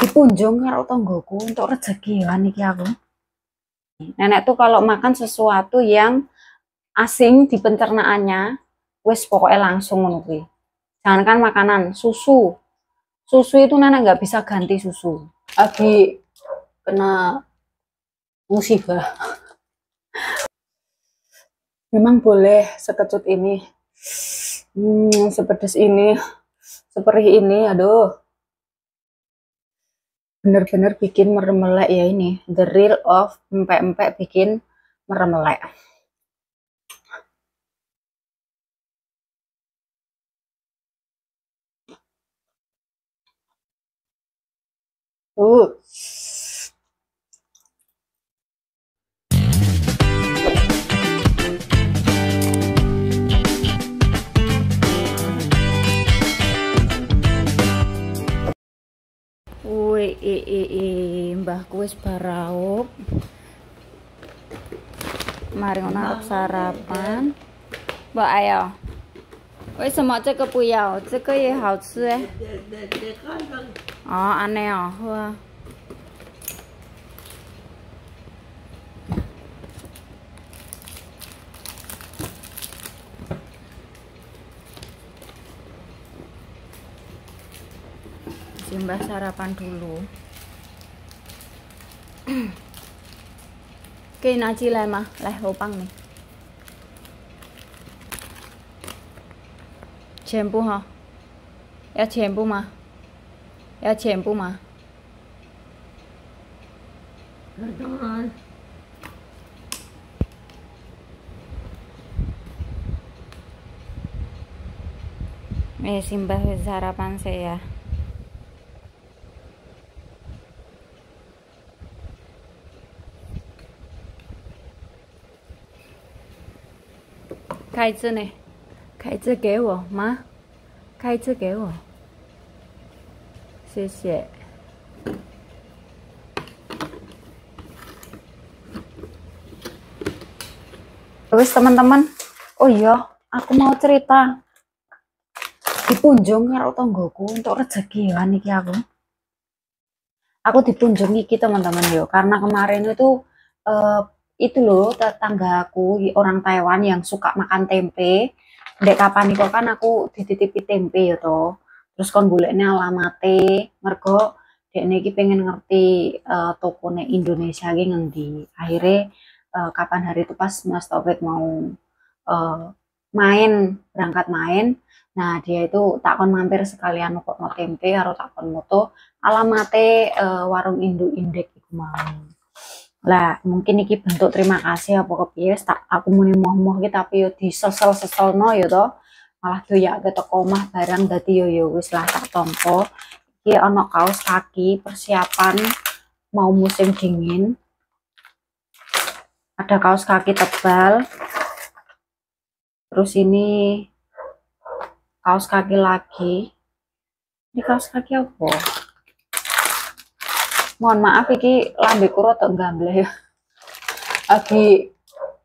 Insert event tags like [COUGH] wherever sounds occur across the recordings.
dipunjung karo tonggoku untuk rezeki kan iki aku. Nenek tuh kalau makan sesuatu yang asing di pencernaannya, wes pokoknya langsung ngono kuwi. Jangankan makanan, susu. Susu itu nenek nggak bisa ganti susu. Lagi kena musibah. [LAUGHS] Memang boleh sekecut ini. Hmm, sepedes ini. Seperih ini, aduh bener-bener bikin meremelek ya ini. The real of empek-empek bikin meremelek. Uh i, i, i mbahku wis baraup mari ngono arep sarapan. Mbok ayo. Wis semok cek kepuya cek ye hao ci eh. Oh aneh oh. Wah. simbah sarapan dulu. Oke naci leh mah. Leh lopang nih. Jempu ha? Ya jempu mah. Ya jempu mah. Eh, simbah sarapan saya. Khai字呢？开字给我妈，开字给我，谢谢。Terus teman-teman, oh iya, aku mau cerita. Dipunjung karo tonggoku untuk rezeki kan iki aku. Aku dipunjung iki teman-teman yo, karena kemarin itu eh, itu loh tetanggaku orang Taiwan yang suka makan tempe. Dek kapan iku kan aku dititipi tempe ya to terus kon golekne alamate. Mergo dekne iki pengen ngerti uh, tokone Indonesia iki ngendi. Akhirnya eh, kapan hari itu pas Mas Taufik mau eh, main berangkat main. Nah dia itu takon mampir sekalian kok mau tempe karo takon moto. Alamate eh, warung Indo Indek iku mau lah mungkin iki bentuk terima kasih apa kepiye tak aku muni moh-moh iki tapi yo disesel-seselno yo to. Malah doyak ke toko omah barang dadi yo yo wis lah tak tompo iki ana kaos kaki persiapan mau musim dingin. Ada kaos kaki tebal. Terus ini kaos kaki lagi. Ini kaos kaki apa mohon maaf iki lambeku rada gambleh ya. Lagi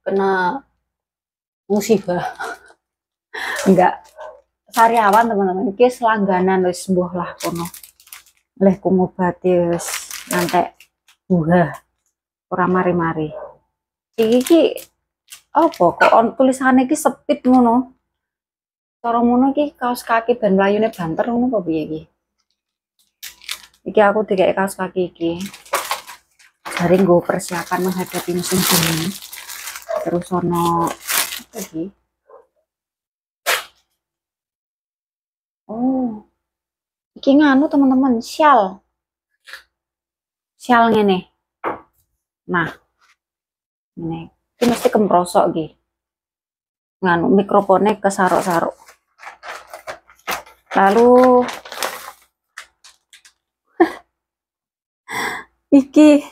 kena musibah. Enggak. Sariawan teman-teman. Iki selangganan wis mbuh lah kono. Leh ku ngobati wis ngantek buah. Ora mari-mari. Iki iki apa? Kok on tulisannya iki sepit ngono? Cara ngono iki kaos kaki ben mlayune banter ngono apa piye iki iki aku dikai kaos kaki iki. Jari gue persiapan menghadapi musim dingin. Terus ono apa iki? Oh. Iki nganu teman-teman sial. Sial ngene. Nah. Ini ini mesti kemprosok iki. Nganu mikrofonnya kesarok-sarok lalu iki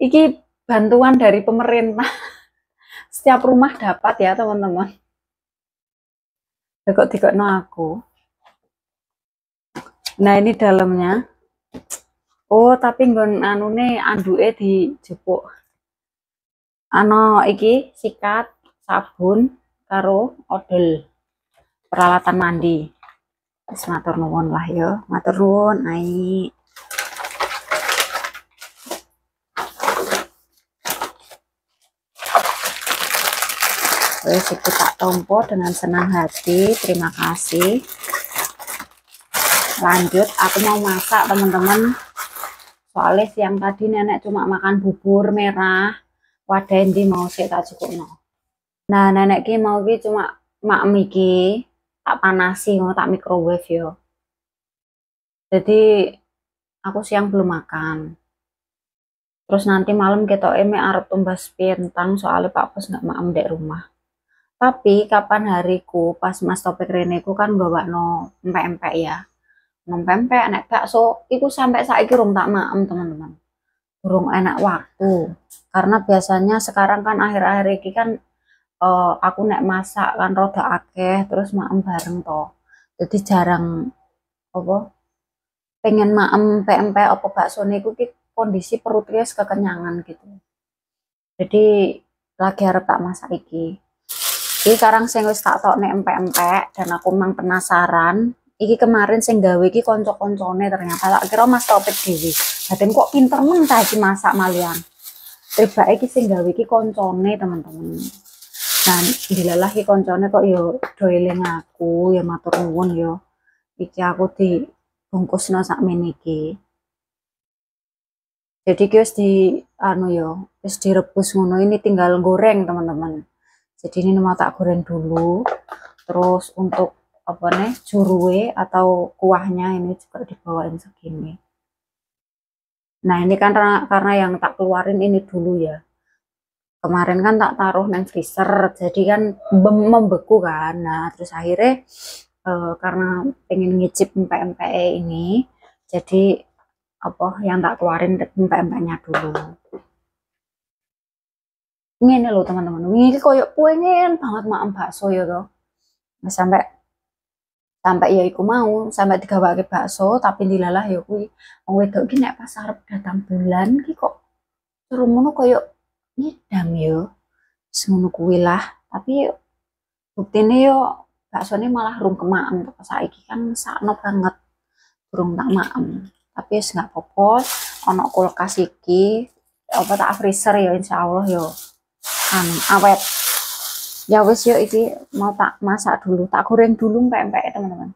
iki bantuan dari pemerintah. [LAUGHS] Setiap rumah dapat ya teman-teman. Ya, kok dikokno aku. Nah ini dalamnya. Oh tapi nggon anune anduke dijepuk. Ano iki sikat sabun karo odol. Peralatan mandi. Wis matur nuwun lah ya. Matur nuwun ai Wes iki tak tompo dengan senang hati. Terima kasih. Lanjut, aku mau masak teman-teman. Soalnya siang tadi nenek cuma makan bubur merah. Wadah ini mau sih tak cukup no. Nah, nenek ki mau ki cuma mak iki tak panasi mau tak microwave yo. Jadi aku siang belum makan. Terus nanti malam kita eme arep tumbas pintang soalnya Pak Bos nggak maem dek rumah. Tapi kapan hariku pas Mas Topik Rene ku kan bawa no empek-empek ya. No empek nek bakso iku sampai saiki rung tak maem teman-teman. Burung enak waktu. Karena biasanya sekarang kan akhir-akhir ini kan uh, aku nek masak kan roda akeh terus maem bareng toh. Jadi jarang apa pengen maem PMP apa bakso niku kondisi perutnya kekenyangan gitu. Jadi lagi harap tak masak iki. Iki sekarang sing wis tak tok nek empek-empek dan aku memang penasaran. Iki kemarin sing gawe iki konco-koncone ternyata tak kira Mas Topik dhewe. Badan kok pinter men ta iki masak malian. Tiba iki sing gawe iki koncone teman-teman. Nah, dilalah iki koncone kok yo doeling aku ya matur nuwun yo. Iki aku di bungkusno sak iki. Jadi guys di anu yo, wis direbus ngono ini tinggal goreng teman-teman. Jadi ini mau tak goreng dulu. Terus untuk apa nih jurue atau kuahnya ini juga dibawain segini. Nah ini kan karena, karena yang tak keluarin ini dulu ya. Kemarin kan tak taruh nang freezer, jadi kan membeku kan. Nah terus akhirnya e, karena pengen ngicip empek-empek ini, jadi apa yang tak keluarin empek-empeknya dulu. Ini loh teman-teman, ini koyok pengen banget maem bakso ya toh. Nah, sampai sampai ya iku mau sampai tiga waktu bakso tapi dilalah ya kuwi. Wong wedok ki nek pas arep datang bulan ki kok suruh ngono koyo ngidam yo ngono kuwi lah. Tapi buktine yo baksone malah rung kemaem kok saiki kan sakno banget burung tak maem tapi nggak apa-apa ana kulkas iki apa tak freezer ya insyaallah yo kan awet. Ya wes yuk iki mau tak masak dulu. Tak goreng dulu empek-empek teman-teman.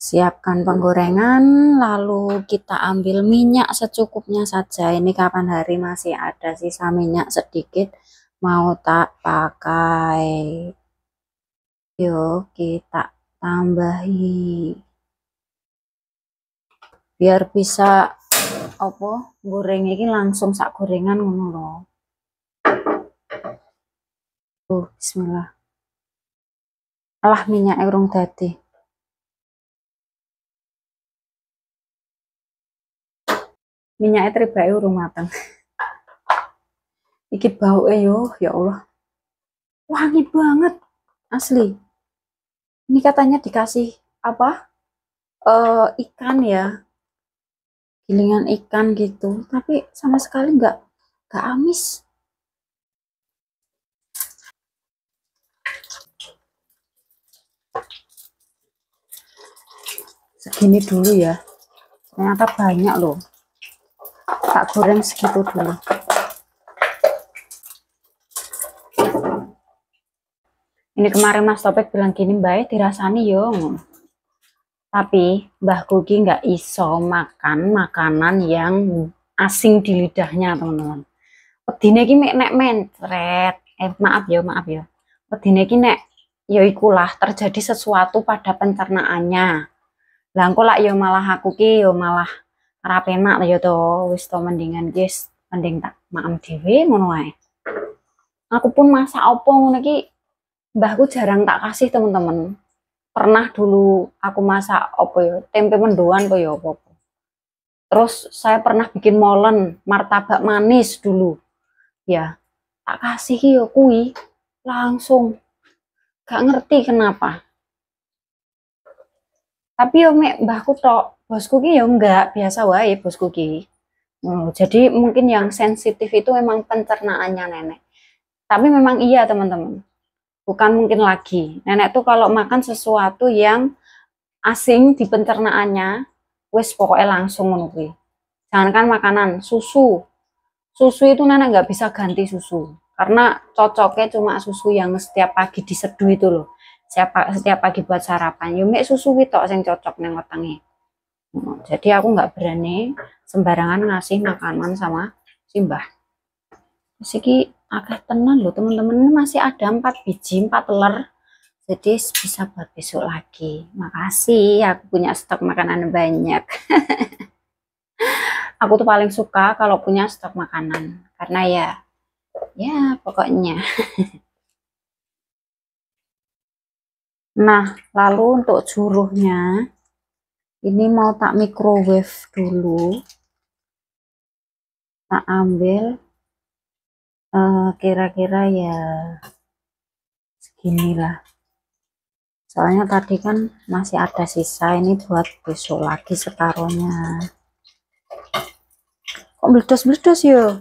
Siapkan penggorengan lalu kita ambil minyak secukupnya saja. Ini kapan hari masih ada sisa minyak sedikit mau tak pakai. Yuk kita tambahi. Biar bisa apa goreng ini langsung sak gorengan ngono loh Uh, bismillah. Alah minyak urung dadi. Minyaknya terbaik urung matang. Iki bau yo, ya Allah. Wangi banget. Asli. Ini katanya dikasih apa? Uh, ikan ya. Gilingan ikan gitu. Tapi sama sekali nggak nggak amis. Segini dulu ya. Ternyata banyak loh. Tak goreng segitu dulu. Ini kemarin mas Topik bilang gini mbak dirasani yong tapi Mbah Gugi nggak iso makan makanan yang asing di lidahnya teman-teman. Pedine ki nek mencret eh maaf ya maaf ya pedine ki nek ya ikulah terjadi sesuatu pada pencernaannya lah engko lak ya malah aku ki ya malah ora penak ya to. Wis to mendingan guys mending tak maem dhewe ngono aku pun masak opo ngono ki jarang tak kasih temen-temen. Pernah dulu aku masak opo ya tempe mendoan kok ya opo terus saya pernah bikin molen martabak manis dulu. Ya tak kasih ya kui langsung. Gak ngerti kenapa tapi yo mek mbahku tok bosku ki yo enggak biasa wae bosku ki. Oh, jadi mungkin yang sensitif itu memang pencernaannya nenek. Tapi memang iya teman-teman. Bukan mungkin lagi. Nenek tuh kalau makan sesuatu yang asing di pencernaannya wes pokoknya langsung ngono jangan kan makanan susu. Susu itu nenek nggak bisa ganti susu. Karena cocoknya cuma susu yang setiap pagi diseduh itu loh setiap, setiap pagi buat sarapan. Yumi susu itu yang cocok neng wetenge. Jadi aku nggak berani sembarangan ngasih makanan sama simbah Siki akeh tenan loh teman-teman. Masih ada empat biji empat telur. Jadi bisa buat besok lagi. Makasih aku punya stok makanan banyak. [LAUGHS] Aku tuh paling suka kalau punya stok makanan. Karena ya ya pokoknya [LAUGHS] nah lalu untuk juruhnya ini mau tak microwave dulu. Tak ambil eh, kira-kira uh, ya seginilah. Soalnya tadi kan masih ada sisa ini buat besok lagi separuhnya. Kok meledos-meledos ya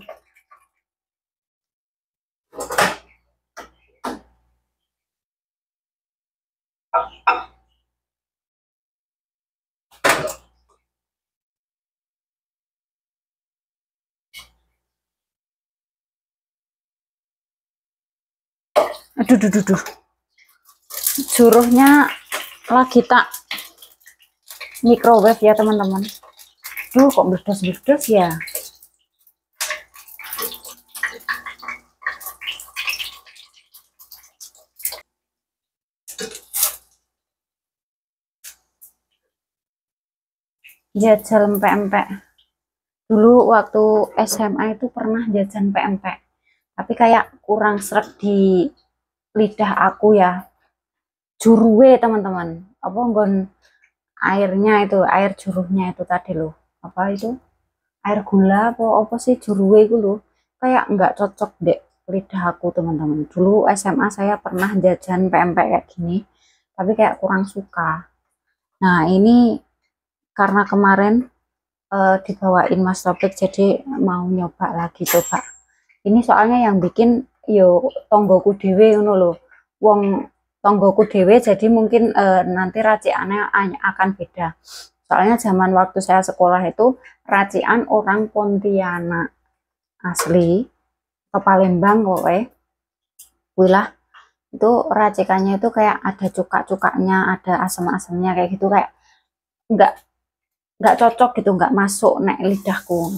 aduh duh, duh, duh. suruhnya lagi tak microwave ya teman-teman. Duh kok berdos-berdos ya? Jajal empek-empek dulu waktu SMA itu pernah jajan pempek. Tapi kayak kurang seret di lidah aku ya. Juruwe teman-teman. Apa nggon airnya itu air juruhnya itu tadi loh apa itu? Air gula apa apa sih juruwe itu loh kayak nggak cocok deh lidah aku teman-teman. Dulu SMA saya pernah jajan pempek kayak gini tapi kayak kurang suka. Nah ini karena kemarin uh, dibawain Mas Topik jadi mau nyoba lagi coba. Ini soalnya yang bikin yo tonggoku dewe ngono lho. Wong tonggoku dewe jadi mungkin e, nanti raciannya akan beda. Soalnya zaman waktu saya sekolah itu racian orang Pontianak asli ke Palembang kowe wilah itu racikannya itu kayak ada cuka-cukanya ada asam-asamnya kayak gitu. Kayak nggak nggak cocok gitu nggak masuk nek lidahku.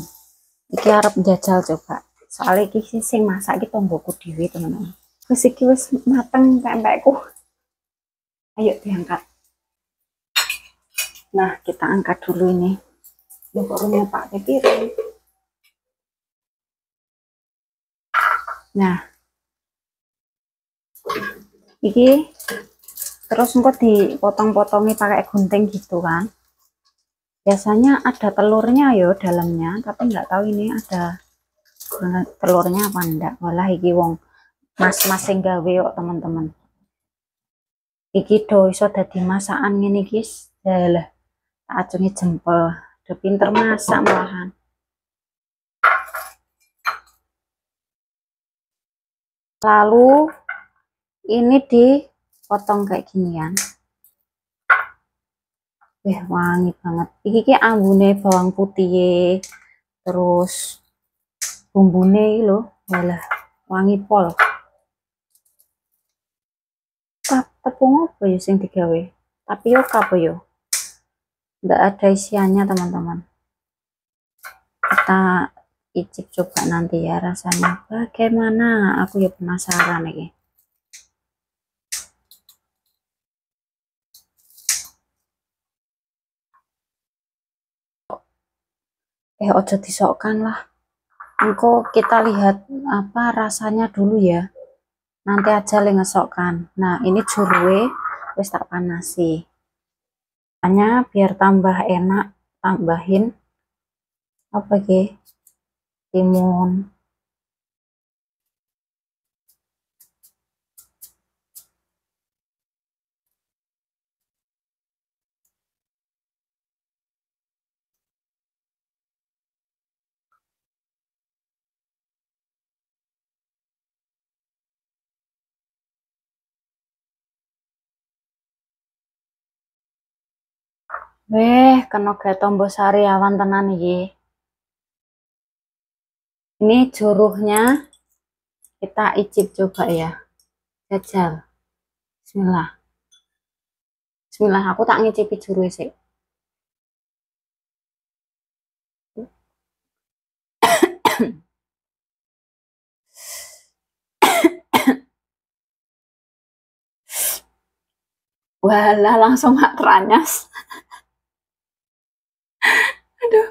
Iki harap jajal coba soalnya iki sing masak iki tonggoku dhewe teman-teman. Wis iki wis mateng pempekku ayo diangkat. Nah kita angkat dulu ini. Baru pak piring nah. Iki terus engko dipotong-potongi pakai gunting gitu kan. Biasanya ada telurnya yo dalamnya tapi nggak tahu ini ada telurnya apa enggak walah iki wong mas-mas sing gawe kok teman-teman. Iki do iso dadi masakan ngene guys dalah tak acungi jempol. Do pinter masak malahan. Lalu ini dipotong kayak ginian. Wih, wangi banget. Iki ki ambune bawang putih terus bumbune lho malah wangi pol. Tepung apa ya sing digawe? Tapioka apa yo. Enggak ada isiannya teman-teman. Kita icip coba nanti ya rasanya. Bagaimana? Aku ya penasaran nih eh ojo disokkan lah engkau kita lihat apa rasanya dulu ya. Nanti aja le ngesokkan. Nah ini jurwe wis tak panasi. Hanya biar tambah enak tambahin apa ke timun Weh, kena gaya tombol sariawan tenan iki. Ini juruhnya kita icip coba ya jajal bismillah bismillah aku tak ngicipi juru sih Walah langsung mak teranyas. Aduh,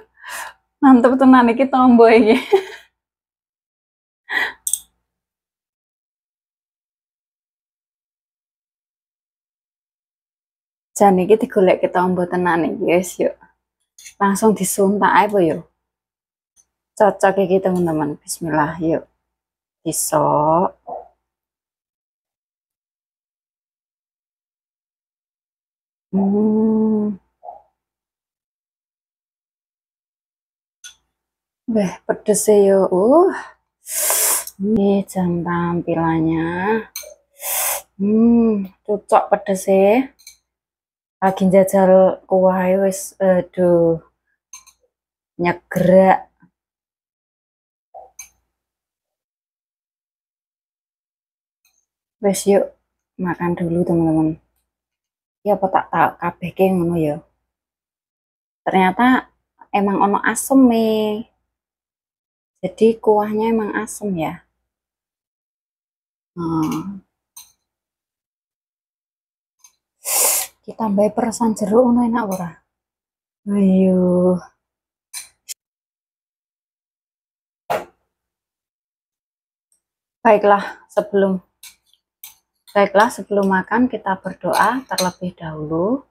mantep tenan iki tombo iki. Jan iki digolek kita tombo tenan iki guys yuk. Langsung disuntak ae po yuk. Cocok iki teman-teman. Bismillah yuk. Disok. Hmm. Weh, pedes ya. Uh. Ini jam tampilannya. Hmm, cocok pedes ya. Lagi jajal kuah wis aduh. Nyegrak. Wes yuk makan dulu teman-teman ya apa tak tak kabeh ngono ya ternyata emang ono asem nih jadi kuahnya emang asem ya hmm. kita tambah perasan jeruk enak ora ayo baiklah sebelum Baiklah, sebelum makan kita berdoa terlebih dahulu.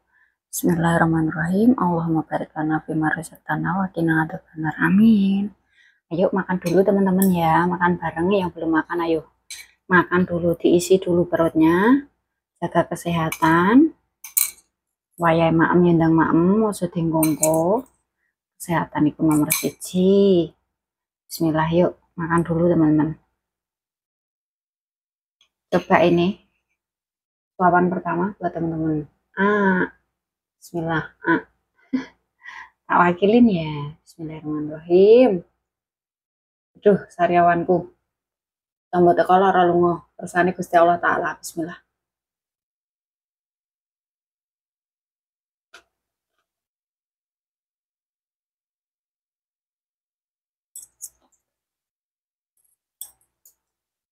Bismillahirrahmanirrahim. Allahumma barik lana fima razaqtana wa qina adzabannar. Amin. Ayo makan dulu teman-teman ya. Makan bareng yang belum makan ayo. Makan dulu, diisi dulu perutnya. Jaga kesehatan. Wayai maem yendang maem ojo dinggongko. Kesehatan itu nomor siji. Bismillah yuk, makan dulu teman-teman. Coba ini suapan pertama buat teman-teman ah Bismillah ah [LAUGHS] tak wakilin ya Bismillahirrahmanirrahim aduh sariawanku. Tambah teko lara lunga. Persani Gusti Allah taala. Bismillah.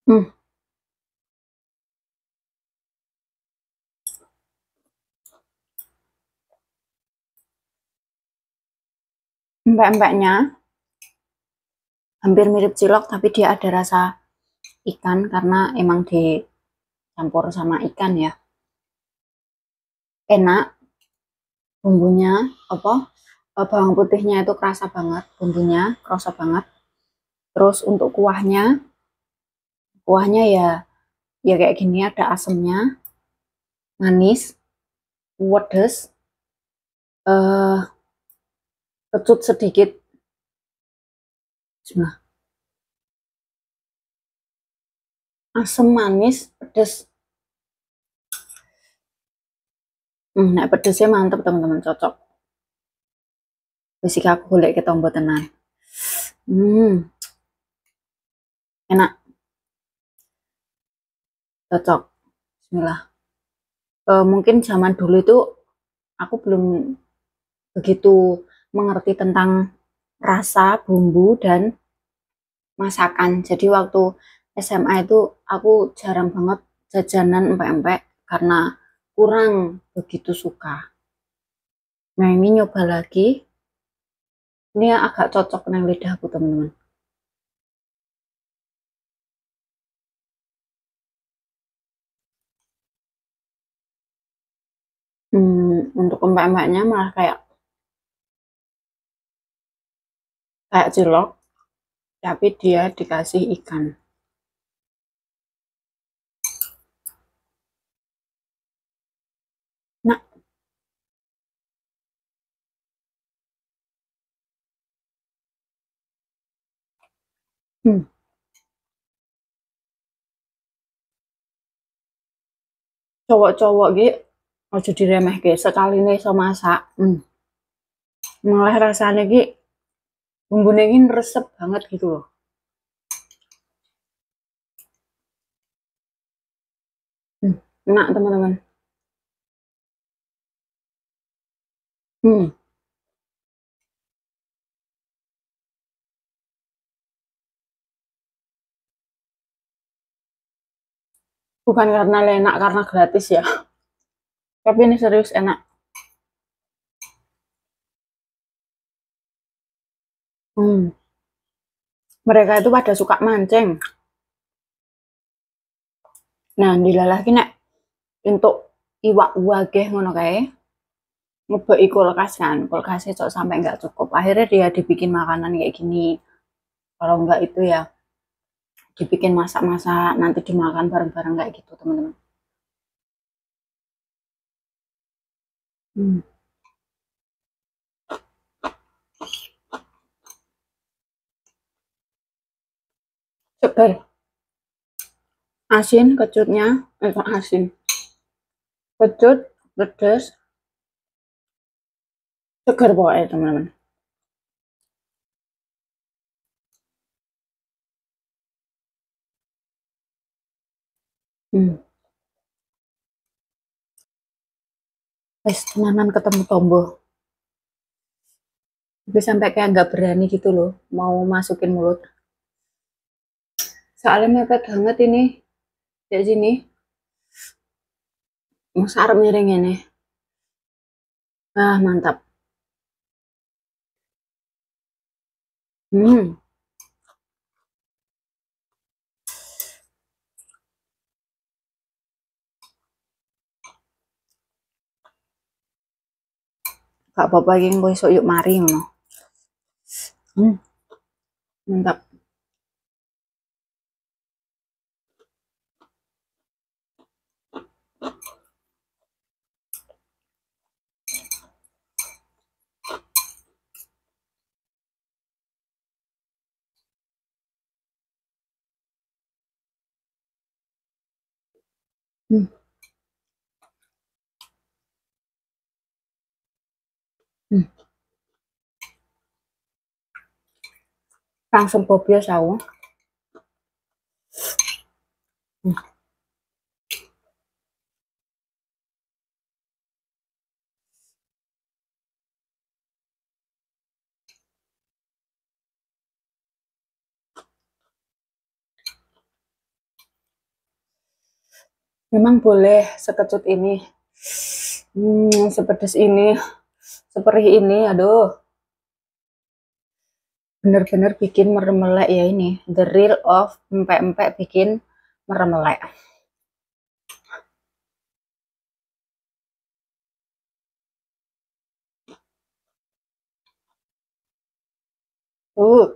Hmm. empek-empeknya hampir mirip cilok tapi dia ada rasa ikan karena emang dicampur sama ikan ya. Enak. Bumbunya apa? Eh, bawang putihnya itu kerasa banget bumbunya kerasa banget. Terus untuk kuahnya kuahnya ya ya kayak gini ada asemnya manis pedes uh, kecut sedikit nah asam manis pedes. Hmm, nah pedesnya mantep teman-teman cocok. Bisik aku boleh ke tombol tenan hmm. Enak. Cocok. Bismillah. Uh, mungkin zaman dulu itu aku belum begitu mengerti tentang rasa, bumbu, dan masakan. Jadi waktu SMA itu aku jarang banget jajanan empek-empek karena kurang begitu suka. Nah ini nyoba lagi. Ini agak cocok dengan lidahku teman-teman. Hmm, untuk empek-empeknya malah kayak kayak cilok tapi dia dikasih ikan nah hmm. cowok-cowok gitu ojo diremeh sekali nih sama masak hmm. malah rasanya gitu bumbu resep banget gitu loh. Hmm, enak teman-teman. Hmm. bukan karena enak karena gratis ya. [LAUGHS] Tapi ini serius enak. Hmm. Mereka itu pada suka mancing. Nah, dilalaki nek untuk iwak wageh ngono kae. Ngebeki kulkas kan, kulkasnya cok sampai nggak cukup. Akhirnya dia dibikin makanan kayak gini. Kalau nggak itu ya dibikin masak-masak nanti dimakan bareng-bareng kayak gitu teman-teman. Hmm. Seger. Asin kecutnya, eh asin. Kecut, pedas, seger pokoknya teman-teman. Hmm. Wes tenanan ketemu tombo. Tapi sampai kayak nggak berani gitu loh, mau masukin mulut. Soalnya mepet banget ini. Di sini. Masa miring ini. Ah, mantap. Hmm. Gak apa-apa yang besok yuk mari ngono. Hmm. Mantap. 嗯，嗯，放松波比较少。Memang boleh sekecut ini. Hmm, sepedas ini. Seperih ini, aduh. Bener-bener bikin meremelek ya ini. The real of empek-empek bikin meremelek. Uh.